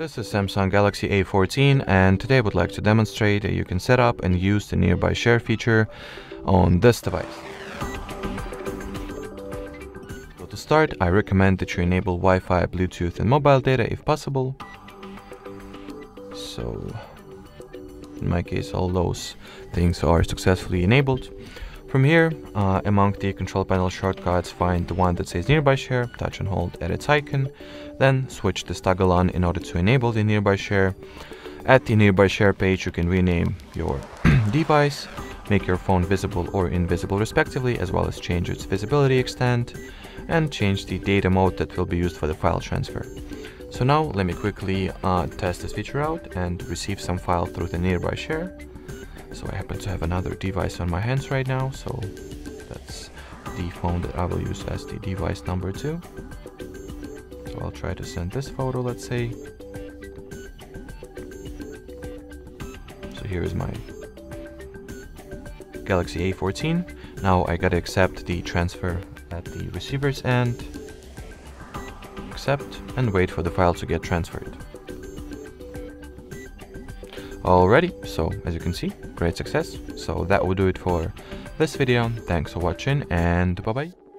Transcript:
This is Samsung Galaxy A14 and today I would like to demonstrate that you can set up and use the nearby share feature on this device. So to start, I recommend that you enable Wi-Fi, Bluetooth and mobile data if possible. So in my case all those things are successfully enabled. From here, uh, among the control panel shortcuts, find the one that says Nearby Share, touch and hold at its icon, then switch this toggle on in order to enable the Nearby Share. At the Nearby Share page, you can rename your device, make your phone visible or invisible respectively, as well as change its visibility extent, and change the data mode that will be used for the file transfer. So now let me quickly uh, test this feature out and receive some file through the Nearby Share. So I happen to have another device on my hands right now, so that's the phone that I will use as the device number two. So I'll try to send this photo, let's say. So here is my Galaxy A14. Now I gotta accept the transfer at the receiver's end, accept, and wait for the file to get transferred. Alrighty, so as you can see, great success. So that will do it for this video. Thanks for watching and bye bye.